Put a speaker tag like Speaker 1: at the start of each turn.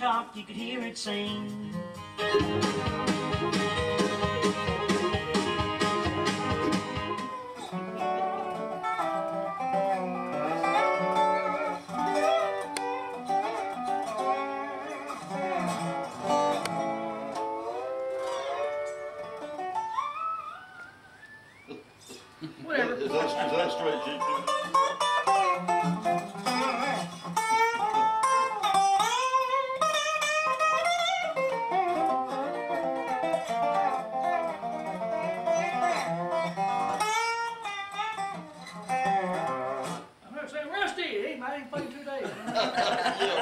Speaker 1: rock, you could hear it sing.
Speaker 2: Whatever.
Speaker 3: Is that, is that straight,
Speaker 2: ain't, I ain't played two days.
Speaker 3: Yeah, right.